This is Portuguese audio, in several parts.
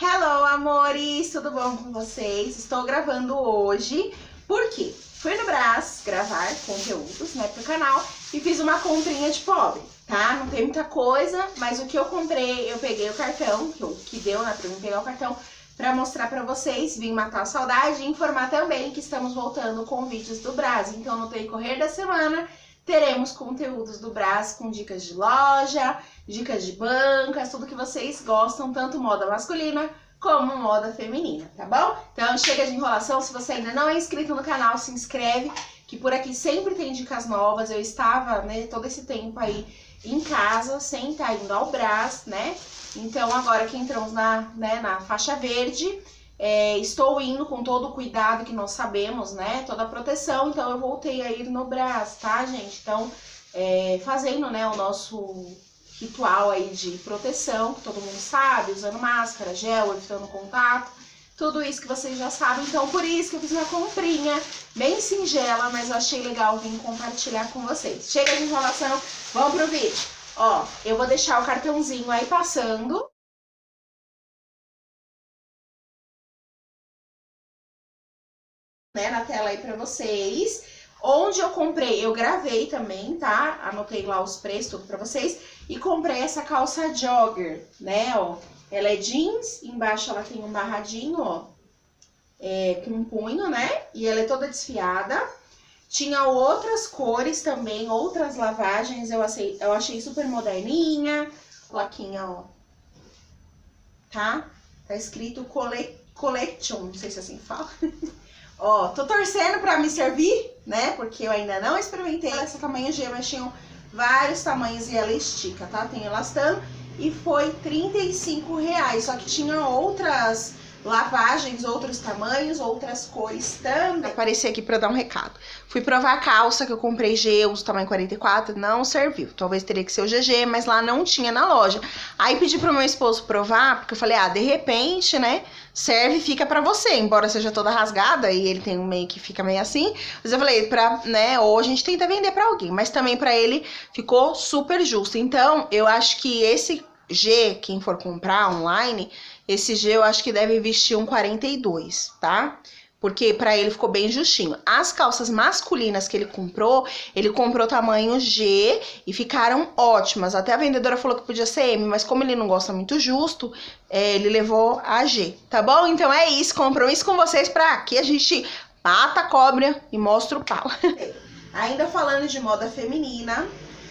Hello, amores! Tudo bom com vocês? Estou gravando hoje porque fui no Brás gravar conteúdos, né, pro canal e fiz uma comprinha de pobre, tá? Não tem muita coisa, mas o que eu comprei, eu peguei o cartão, que, eu, que deu, né, pra mim pegar o cartão, pra mostrar pra vocês, vim matar a saudade e informar também que estamos voltando com vídeos do Brás. Então, no decorrer da semana, teremos conteúdos do Brás com dicas de loja, dicas de bancas, tudo que vocês gostam, tanto moda masculina como moda feminina, tá bom? Então chega de enrolação, se você ainda não é inscrito no canal, se inscreve, que por aqui sempre tem dicas novas. Eu estava, né, todo esse tempo aí em casa, sem estar indo ao Brás, né? Então agora que entramos na, né, na faixa verde, é, estou indo com todo o cuidado que nós sabemos, né? Toda a proteção, então eu voltei a ir no Brás, tá, gente? Então, é, fazendo, né, o nosso ritual aí de proteção, que todo mundo sabe, usando máscara, gel, evitando contato, tudo isso que vocês já sabem. Então, por isso que eu fiz uma comprinha bem singela, mas eu achei legal vir compartilhar com vocês. Chega de enrolação, vamos pro vídeo. Ó, eu vou deixar o cartãozinho aí passando. Né, na tela aí pra vocês. Onde eu comprei, eu gravei também, tá? Anotei lá os preços, tudo pra vocês. E comprei essa calça jogger, né, ó. Ela é jeans, embaixo ela tem um barradinho, ó. É, com um punho, né? E ela é toda desfiada. Tinha outras cores também, outras lavagens. Eu achei, eu achei super moderninha. Plaquinha, ó. Tá? Tá escrito cole, Collection, não sei se é assim fala. Ó, tô torcendo pra me servir, né? Porque eu ainda não experimentei essa tamanho G, mas tinham vários tamanhos e ela estica, tá? Tem elastano e foi 35 reais. Só que tinha outras lavagens, outros tamanhos, outras cores também. Apareci aqui para dar um recado. Fui provar a calça que eu comprei G, uso tamanho 44, não serviu. Talvez teria que ser o GG, mas lá não tinha na loja. Aí pedi pro meu esposo provar, porque eu falei, ah, de repente, né, serve fica para você, embora seja toda rasgada e ele tem um meio que fica meio assim. Mas eu falei, pra, né, ou a gente tenta vender para alguém, mas também para ele ficou super justo. Então, eu acho que esse G, quem for comprar online, esse G eu acho que deve vestir um 42, tá? Porque para ele ficou bem justinho. As calças masculinas que ele comprou, ele comprou tamanho G e ficaram ótimas. Até a vendedora falou que podia ser M, mas como ele não gosta muito justo, é, ele levou a G, tá bom? Então é isso, compromisso com vocês pra que a gente mata a cobra e mostra o pau. Ainda falando de moda feminina,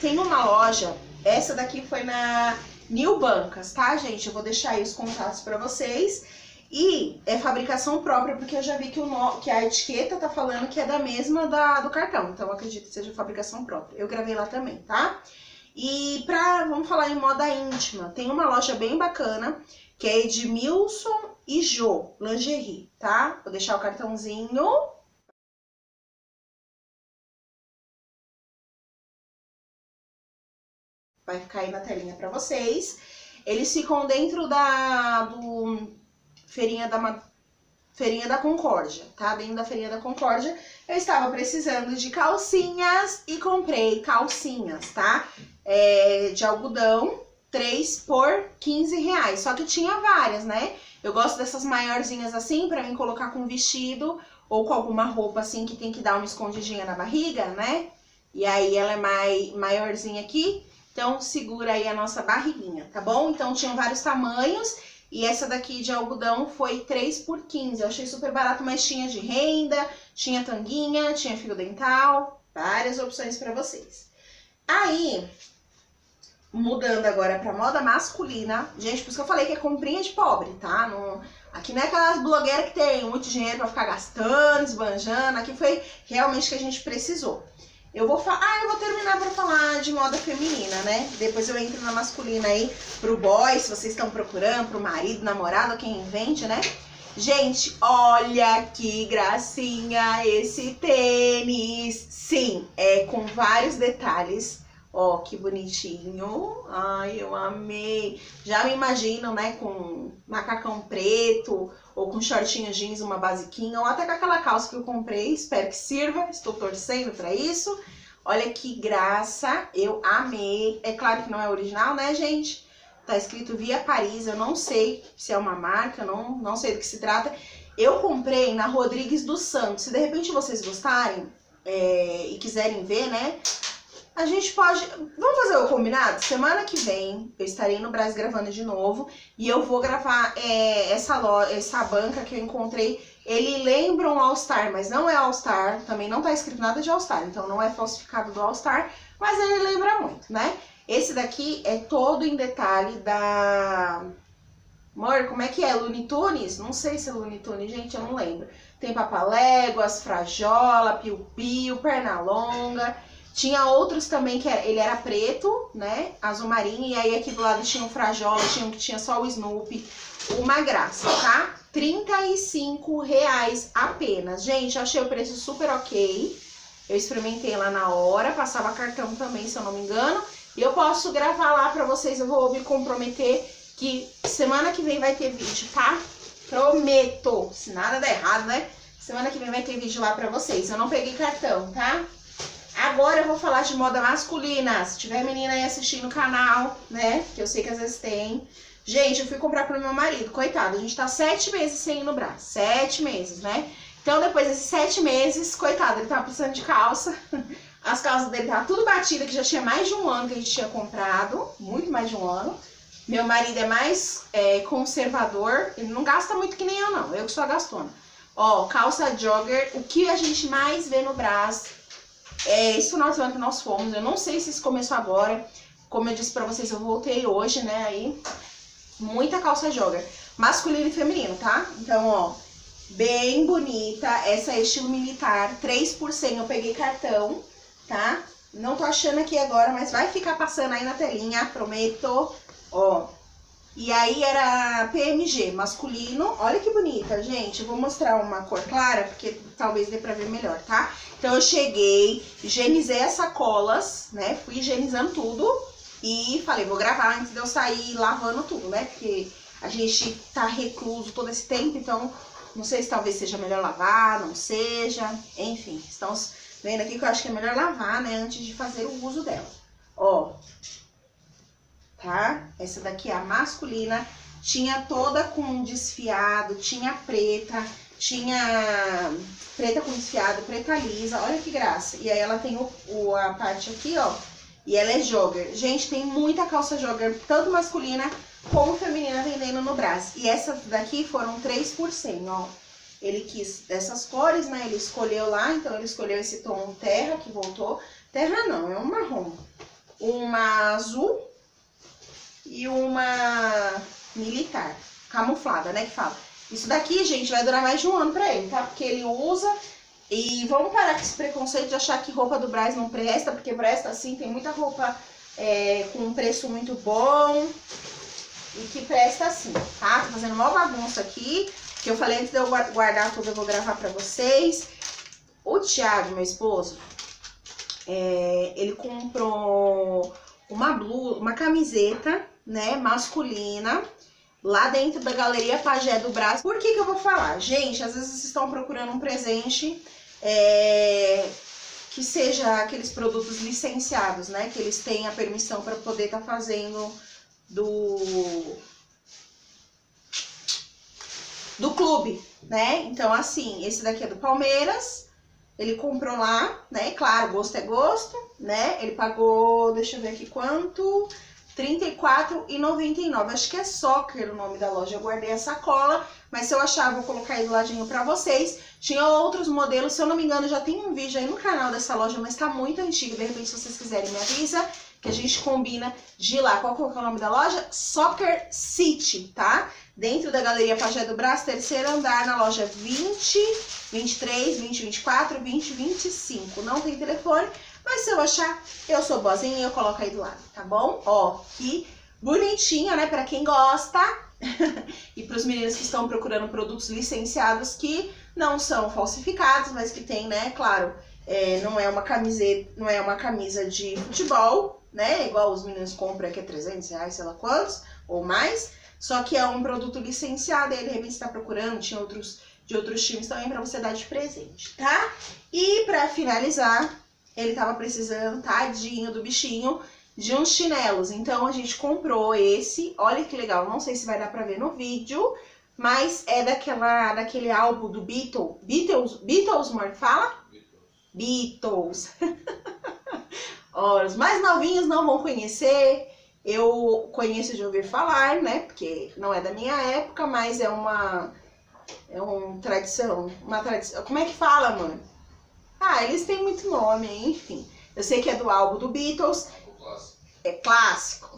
tem uma loja, essa daqui foi na New Bancas, tá, gente? Eu vou deixar aí os contatos para vocês. E é fabricação própria, porque eu já vi que, o no... que a etiqueta tá falando que é da mesma da, do cartão. Então, acredito que seja fabricação própria. Eu gravei lá também, tá? E pra, vamos falar em moda íntima, tem uma loja bem bacana, que é Edmilson e Jo, lingerie, tá? Vou deixar o cartãozinho vai ficar aí na telinha para vocês. Eles ficam dentro da do feirinha da feirinha da Concórdia, tá? Dentro da feirinha da Concórdia, eu estava precisando de calcinhas e comprei calcinhas, tá? É, de algodão, 3 por 15 reais. Só que tinha várias, né? Eu gosto dessas maiorzinhas assim, para mim colocar com vestido ou com alguma roupa assim que tem que dar uma escondidinha na barriga, né? E aí ela é mai, maiorzinha aqui. Então, segura aí a nossa barriguinha, tá bom? Então, tinham vários tamanhos e essa daqui de algodão foi 3 por 15. Eu achei super barato, mas tinha de renda, tinha tanguinha, tinha fio dental, várias opções para vocês. Aí, mudando agora pra moda masculina. Gente, por isso que eu falei que é comprinha de pobre, tá? Não, aqui não é aquelas blogueiras que tem muito dinheiro pra ficar gastando, esbanjando. Aqui foi realmente que a gente precisou. Eu vou falar. Ah, eu vou terminar para falar de moda feminina, né? Depois eu entro na masculina aí pro boy, se vocês estão procurando, pro marido, namorado, quem vende, né? Gente, olha que gracinha esse tênis. Sim, é com vários detalhes. Ó, que bonitinho. Ai, eu amei. Já me imagino, né, com macacão preto, ou com shortinho jeans, uma basiquinha, ou até com aquela calça que eu comprei. Espero que sirva, estou torcendo para isso. Olha que graça, eu amei. É claro que não é original, né, gente? tá escrito Via Paris, eu não sei se é uma marca, não, não sei do que se trata. Eu comprei na Rodrigues dos Santos. Se de repente vocês gostarem é, e quiserem ver, né? A gente pode. Vamos fazer o combinado? Semana que vem eu estarei no Brasil gravando de novo. E eu vou gravar é, essa, loja, essa banca que eu encontrei. Ele lembra um All-Star, mas não é All-Star. Também não tá escrito nada de All-Star. Então não é falsificado do All-Star. Mas ele lembra muito, né? Esse daqui é todo em detalhe da. Amor, como é que é? Looney Tunes? Não sei se é Looney Tunes, gente, eu não lembro. Tem Papaléguas, Frajola, Piu Piu, Pernalonga. Tinha outros também que era, ele era preto, né? Azul marinho. E aí aqui do lado tinha o Frajola, tinha um que tinha só o Snoopy. Uma graça, tá? 35 reais apenas. Gente, achei o preço super ok. Eu experimentei lá na hora, passava cartão também, se eu não me engano. E eu posso gravar lá pra vocês, eu vou me comprometer que semana que vem vai ter vídeo, tá? Prometo, se nada der errado, né? Semana que vem vai ter vídeo lá pra vocês. Eu não peguei cartão, tá? Agora eu vou falar de moda masculina. Se tiver menina aí assistindo o canal, né? Que eu sei que às vezes tem. Gente, eu fui comprar pro meu marido. Coitado, a gente tá sete meses sem ir no braço. Sete meses, né? Então, depois desses sete meses, coitado, ele tava precisando de calça. As calças dele tava tudo batida, que já tinha mais de um ano que a gente tinha comprado. Muito mais de um ano. Meu marido é mais é, conservador. Ele não gasta muito que nem eu, não. Eu que sou a gastona. Ó, calça jogger. O que a gente mais vê no braço é, esse final de semana que nós fomos, eu não sei se isso começou agora. Como eu disse pra vocês, eu voltei hoje, né? Aí, muita calça jogger. Masculino e feminino, tá? Então, ó, bem bonita. Essa é estilo militar. 3 por 100 eu peguei cartão, tá? Não tô achando aqui agora, mas vai ficar passando aí na telinha, prometo. Ó, e aí era PMG, masculino. Olha que bonita, gente. Eu vou mostrar uma cor clara, porque talvez dê pra ver melhor, tá? Então eu cheguei, higienizei as sacolas, né? Fui higienizando tudo e falei, vou gravar antes de eu sair lavando tudo, né? Porque a gente tá recluso todo esse tempo, então não sei se talvez seja melhor lavar, não seja. Enfim, estamos vendo aqui que eu acho que é melhor lavar, né? Antes de fazer o uso dela. Ó, tá? Essa daqui é a masculina, tinha toda com desfiado, tinha preta, tinha preta com desfiado, preta lisa, olha que graça. E aí ela tem o, o, a parte aqui, ó, e ela é jogger. Gente, tem muita calça jogger, tanto masculina como feminina vendendo no braço. E essas daqui foram 3 por 100, ó. Ele quis dessas cores, né? Ele escolheu lá, então ele escolheu esse tom terra que voltou. Terra não, é um marrom. Uma azul e uma militar, camuflada, né, que fala. Isso daqui, gente, vai durar mais de um ano pra ele, tá? Porque ele usa e vamos parar com esse preconceito de achar que roupa do Braz não presta, porque presta assim, tem muita roupa é, com um preço muito bom e que presta assim, tá? Tô fazendo uma bagunça aqui, que eu falei antes de eu guardar tudo, eu vou gravar pra vocês. O Thiago, meu esposo, é, ele comprou uma blusa, uma camiseta né, masculina, lá dentro da Galeria Pagé do Brasil. Por que que eu vou falar? Gente, às vezes vocês estão procurando um presente é, que seja aqueles produtos licenciados, né, que eles têm a permissão para poder estar tá fazendo do do clube, né? Então, assim, esse daqui é do Palmeiras, ele comprou lá, né? Claro, gosto é gosto, né? Ele pagou, deixa eu ver aqui quanto, R$34,99. Acho que é Soccer o nome da loja. Eu guardei a sacola, mas se eu achar, vou colocar aí do ladinho pra vocês. Tinha outros modelos, se eu não me engano, já tem um vídeo aí no canal dessa loja, mas tá muito antigo. De repente, se vocês quiserem, me avisa que a gente combina de lá. Qual que é o nome da loja? Soccer City, tá? Dentro da Galeria Pajé do Braço, terceiro andar, na loja 20, 23, 20, 24, 20, 25. Não tem telefone, mas se eu achar, eu sou boazinha e eu coloco aí do lado, tá bom? Ó, que bonitinha, né? Pra quem gosta. e pros meninos que estão procurando produtos licenciados que não são falsificados, mas que tem, né? Claro, é, não é uma camiseta, não é uma camisa de futebol, né? Igual os meninos compram aqui é 300 reais, sei lá quantos, ou mais. Só que é um produto licenciado, e de repente está procurando, tinha outros de outros times também para você dar de presente, tá? E para finalizar, ele tava precisando, tadinho do bichinho, de uns chinelos. Então a gente comprou esse. Olha que legal, não sei se vai dar pra ver no vídeo, mas é daquela, daquele álbum do Beatles. Beatles, Beatles, amor, fala? Beatles. Ó, os mais novinhos não vão conhecer. Eu conheço de ouvir falar, né? Porque não é da minha época, mas é uma é uma tradição, uma tradição. Como é que fala, mano? Ah, eles têm muito nome, enfim. Eu sei que é do álbum do Beatles. É clássico.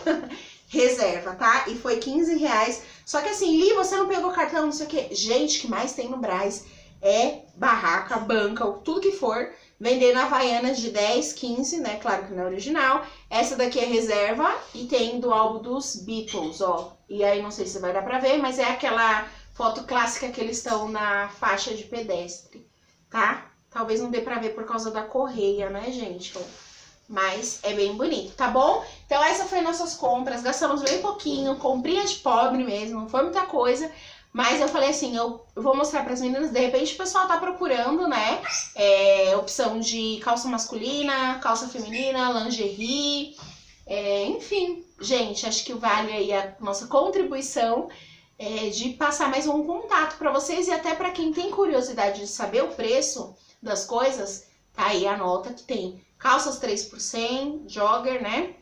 Reserva, tá? E foi 15 reais. Só que assim, Li, você não pegou cartão, não sei o quê. Gente, que mais tem no Braz é barraca, banca, tudo que for. Vendendo Havaianas de 10, 15, né? Claro que não é original. Essa daqui é reserva e tem do álbum dos Beatles, ó. E aí não sei se vai dar pra ver, mas é aquela foto clássica que eles estão na faixa de pedestre, tá? Talvez não dê pra ver por causa da correia, né, gente? Mas é bem bonito, tá bom? Então essa foi nossas compras, gastamos bem pouquinho, comprinha de pobre mesmo, não foi muita coisa. Mas eu falei assim, eu vou mostrar para as meninas, de repente o pessoal tá procurando, né? É, opção de calça masculina, calça feminina, lingerie, é, enfim. Gente, acho que vale aí a nossa contribuição é, de passar mais um contato para vocês e até para quem tem curiosidade de saber o preço das coisas, tá aí a nota que tem calças 3 por 100, jogger, né?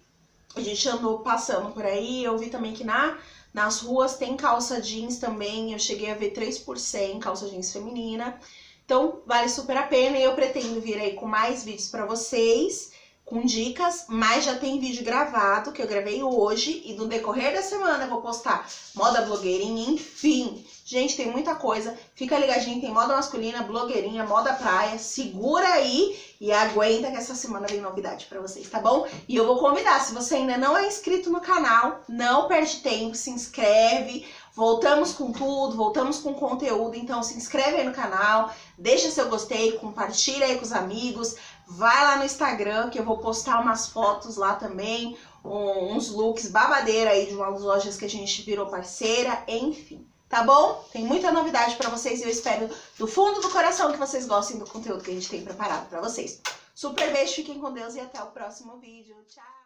A gente andou passando por aí, eu vi também que na nas ruas tem calça jeans também, eu cheguei a ver 3 por 100, calça jeans feminina. Então, vale super a pena e eu pretendo vir aí com mais vídeos para vocês com dicas, mas já tem vídeo gravado que eu gravei hoje e no decorrer da semana eu vou postar moda blogueirinha, enfim. Gente, tem muita coisa. Fica ligadinho, tem moda masculina, blogueirinha, moda praia. Segura aí e aguenta que essa semana vem novidade para vocês, tá bom? E eu vou convidar, se você ainda não é inscrito no canal, não perde tempo, se inscreve. Voltamos com tudo, voltamos com conteúdo, então se inscreve aí no canal, deixa seu gostei, compartilha aí com os amigos, vai lá no Instagram que eu vou postar umas fotos lá também, uns looks babadeira aí de umas lojas que a gente virou parceira, enfim. Tá bom? Tem muita novidade para vocês e eu espero do fundo do coração que vocês gostem do conteúdo que a gente tem preparado para vocês. Super beijo, fiquem com Deus e até o próximo vídeo. Tchau!